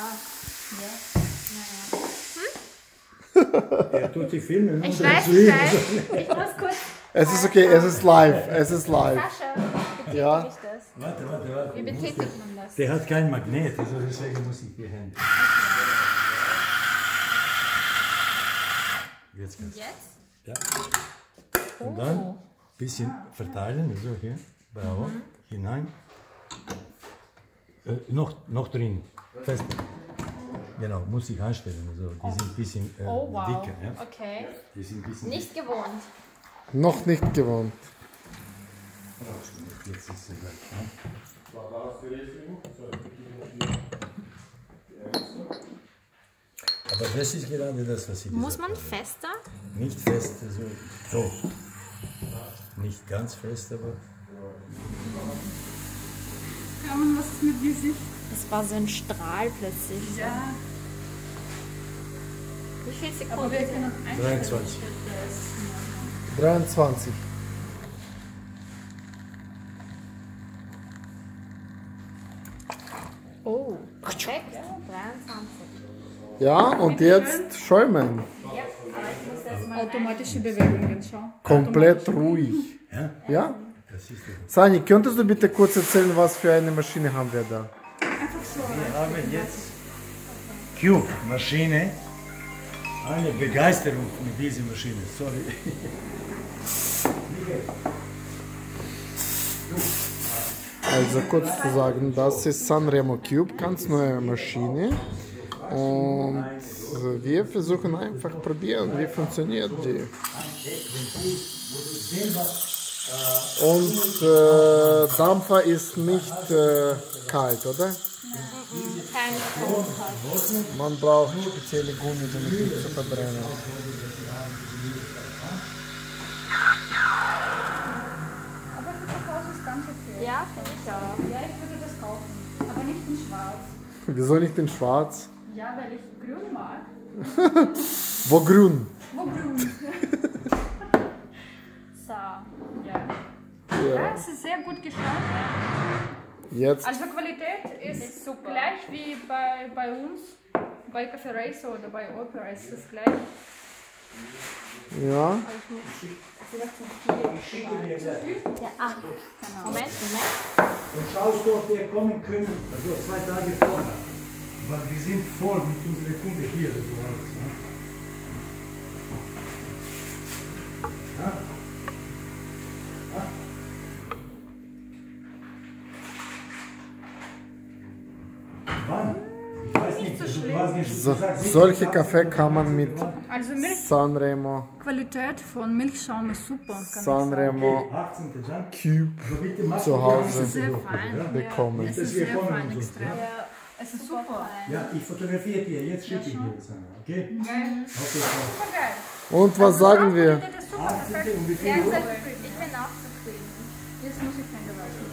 Ah, ja. Er tut die Filme. Ich und weiß, ich weiß. Ich muss kurz. Es ist okay, es ist live, es ist live. Sascha, Ja. ich das? Warte, warte, warte. Wie betätigt man das? Der hat kein Magnet, also deswegen muss ich die Hände. Jetzt geht's. Jetzt? Ja. Und dann ein bisschen verteilen, also hier, bravo, hinein. Äh, noch, noch drin, fest. Genau, muss ich einstellen, also die sind ein bisschen äh, Oh, wow. dicker. Ja? Okay. Die sind ein bisschen Nicht gewohnt. Noch nicht gewohnt. Jetzt ist sie weg. Aber das ist gerade das, was ich Muss man fester? Nicht fest, also so. Nicht ganz fest, aber Carmen, was ist mit Gesicht? Es war so ein Strahl plötzlich. Ja, Wie viel aber wir Sekunden? können 23. 23. Oh, perfekt. 23. Ja, und jetzt schäumen. automatische Bewegungen, schau. Komplett ruhig. Ja, Ja? Sani, könntest du bitte kurz erzählen, was für eine Maschine haben wir da? Wir haben jetzt Cube-Maschine. Eine Begeisterung mit dieser Maschine. Sorry. Also kurz zu sagen, das ist Sanremo Cube, ganz neue Maschine. Und wir versuchen einfach probieren, wie funktioniert die. Und äh, Dampfer ist nicht äh, kalt, oder? Kein Man braucht spezielle Gummi, um es nicht zu verbrennen. Aber für zu Hause ist ganz okay. Ja, finde ich auch. Ja, ich würde das kaufen. Aber nicht in schwarz. Wieso nicht in schwarz? Ja, weil ich grün mag. Wo grün? Wo grün? Ja. Es ist sehr gut gestaltet. Jetzt. Also Qualität ist super. gleich wie bei, bei uns, bei Café Racer oder bei Opera ist es gleich. Ja. Ja, ach, Moment, Moment. Und schaust du, ob wir kommen können, also zwei Tage vorher. Weil wir sind voll mit unseren Kunden hier. Alles, ne? Ja? So, solche Kaffee kann man mit also Milch, Sanremo. Qualität von Milchschaum ist super. Sanremo Cube zu Hause bekommen. Ja, es ist sehr fein, extrem. Es ist super. Ja, ich fotografiere dir, jetzt schicke ich dir das an, okay? Mhm. Okay. Super geil. Und was also, sagen wir? Ah, ich bin auch zufrieden. Jetzt muss ich keine Weile.